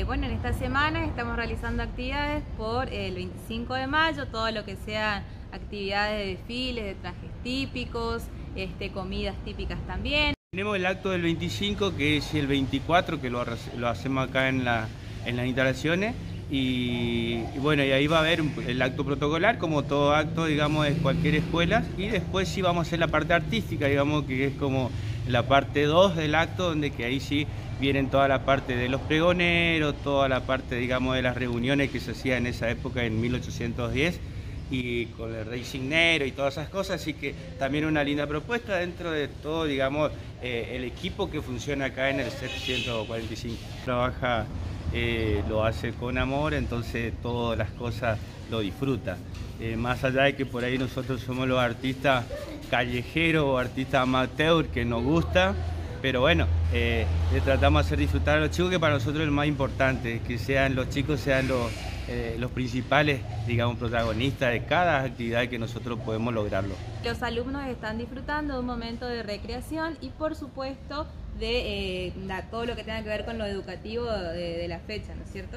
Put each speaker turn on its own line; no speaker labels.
esta semana estamos realizando actividades por el 25 de mayo, todo lo que sea actividades de desfiles, de trajes típicos, este, comidas típicas también.
Tenemos el acto del 25 que es el 24 que lo, hacemos acá en, la, en las instalaciones y, bueno, y ahí va a haber el acto protocolar, como todo acto, digamos, de cualquier escuela. Y después sí vamos a hacer la parte artística, digamos, que es como la parte 2 del acto, donde que ahí sí vienen toda la parte de los pregoneros, toda la parte, digamos, de las reuniones que se hacían en esa época, en 1810 y con el rey signero y todas esas cosas, así que también una linda propuesta dentro de todo, digamos, eh, el equipo que funciona acá en el 745. Trabaja eh, lo hace con amor, entonces todas las cosas lo disfruta. Eh, más allá de que por ahí nosotros somos los artistas callejeros o artistas amateur que nos gusta, pero bueno, eh, le tratamos de hacer disfrutar a los chicos que para nosotros es lo más importante, que sean los chicos sean los, los principales, digamos, protagonistas de cada actividad que nosotros podemos lograrlo.
Los alumnos están disfrutando de un momento de recreación y por supuesto de eh, todo lo que tenga que ver con lo educativo de, de la fecha, ¿no es cierto?